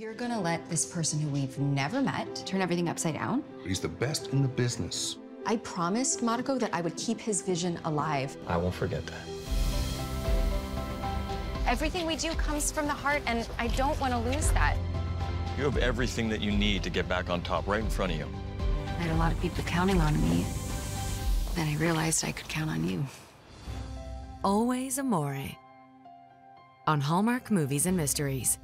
We're gonna let this person who we've never met turn everything upside down. He's the best in the business. I promised Marco that I would keep his vision alive. I won't forget that. Everything we do comes from the heart, and I don't want to lose that. You have everything that you need to get back on top right in front of you. I had a lot of people counting on me. Then I realized I could count on you. Always Amore. On Hallmark Movies and Mysteries.